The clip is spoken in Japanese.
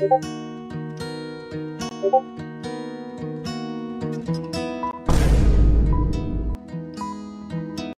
you